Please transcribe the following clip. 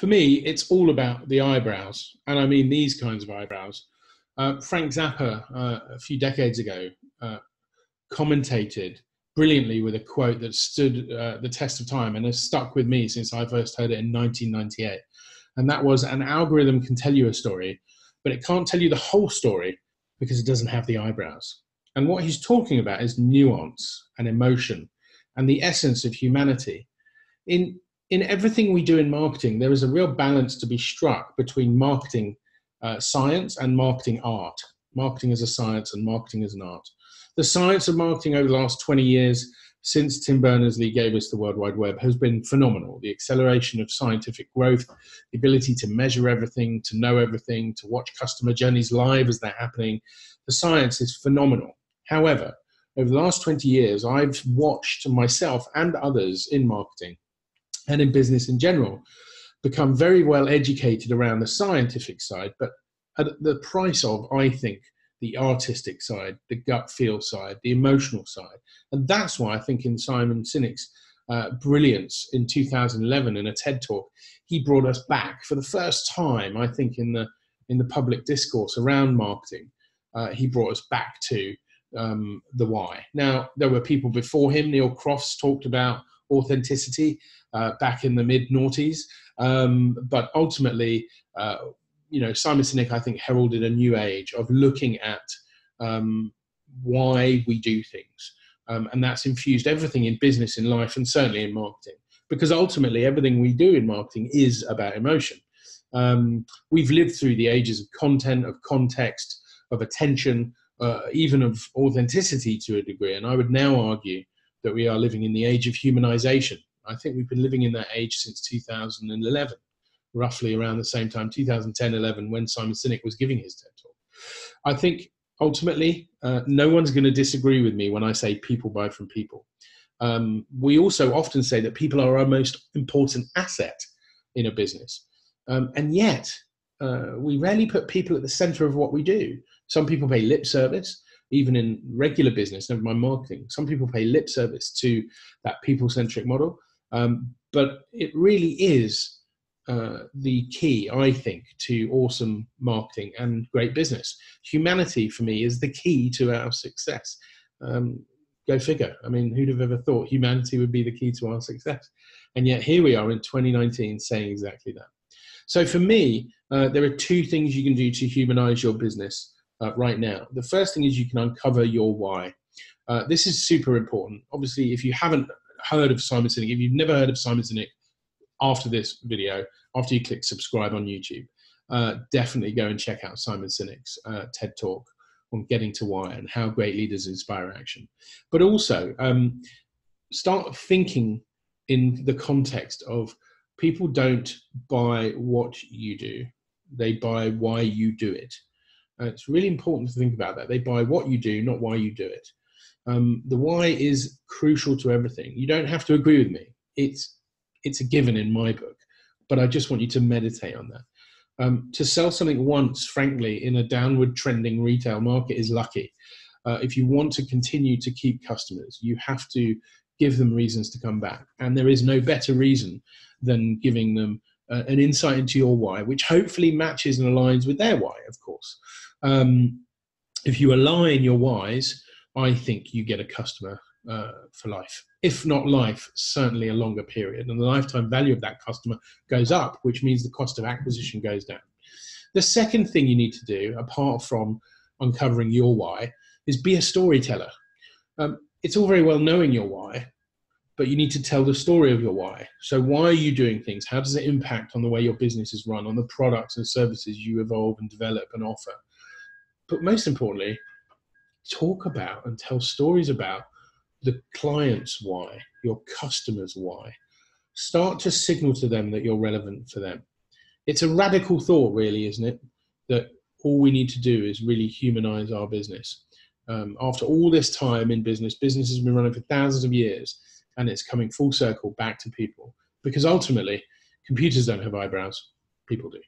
for me, it's all about the eyebrows, and I mean these kinds of eyebrows. Uh, Frank Zappa, uh, a few decades ago, uh, commentated brilliantly with a quote that stood uh, the test of time and has stuck with me since I first heard it in 1998. And that was an algorithm can tell you a story, but it can't tell you the whole story because it doesn't have the eyebrows. And what he's talking about is nuance and emotion and the essence of humanity. In, in everything we do in marketing, there is a real balance to be struck between marketing uh, science and marketing art. Marketing as a science and marketing as an art. The science of marketing over the last 20 years, since Tim Berners Lee gave us the World Wide Web, has been phenomenal. The acceleration of scientific growth, the ability to measure everything, to know everything, to watch customer journeys live as they're happening, the science is phenomenal. However, over the last 20 years, I've watched myself and others in marketing and in business in general become very well educated around the scientific side, but at the price of, I think, the artistic side, the gut feel side, the emotional side. And that's why I think in Simon Sinek's uh, brilliance in 2011 in a TED talk, he brought us back for the first time, I think, in the in the public discourse around marketing. Uh, he brought us back to um, the why. Now, there were people before him. Neil Crofts talked about authenticity uh, back in the mid noughties, um, but ultimately, uh, you know, Simon Sinek, I think, heralded a new age of looking at um, why we do things. Um, and that's infused everything in business, in life, and certainly in marketing. Because ultimately, everything we do in marketing is about emotion. Um, we've lived through the ages of content, of context, of attention, uh, even of authenticity to a degree. And I would now argue that we are living in the age of humanization. I think we've been living in that age since 2011 roughly around the same time, 2010 11, when Simon Sinek was giving his TED talk. I think ultimately, uh, no one's going to disagree with me when I say people buy from people. Um, we also often say that people are our most important asset in a business. Um, and yet, uh, we rarely put people at the center of what we do. Some people pay lip service, even in regular business, never mind marketing. Some people pay lip service to that people centric model. Um, but it really is uh, the key, I think, to awesome marketing and great business. Humanity, for me, is the key to our success. Um, go figure. I mean, who'd have ever thought humanity would be the key to our success? And yet here we are in 2019 saying exactly that. So for me, uh, there are two things you can do to humanize your business uh, right now. The first thing is you can uncover your why. Uh, this is super important. Obviously, if you haven't heard of Simon Sinek, if you've never heard of Simon Sinek after this video, after you click subscribe on YouTube, uh, definitely go and check out Simon Sinek's uh, TED Talk on getting to why and how great leaders inspire action. But also um, start thinking in the context of people don't buy what you do, they buy why you do it. It's really important to think about that. They buy what you do, not why you do it. Um, the why is crucial to everything. You don't have to agree with me. It's it's a given in my book but I just want you to meditate on that. Um, to sell something once, frankly, in a downward trending retail market is lucky. Uh, if you want to continue to keep customers, you have to give them reasons to come back. And there is no better reason than giving them uh, an insight into your why, which hopefully matches and aligns with their why, of course. Um, if you align your whys, I think you get a customer uh, for life. If not life, certainly a longer period. And the lifetime value of that customer goes up, which means the cost of acquisition goes down. The second thing you need to do, apart from uncovering your why, is be a storyteller. Um, it's all very well knowing your why, but you need to tell the story of your why. So, why are you doing things? How does it impact on the way your business is run, on the products and services you evolve and develop and offer? But most importantly, talk about and tell stories about the client's why, your customer's why. Start to signal to them that you're relevant for them. It's a radical thought, really, isn't it? That all we need to do is really humanize our business. Um, after all this time in business, business has been running for thousands of years and it's coming full circle back to people because ultimately, computers don't have eyebrows, people do.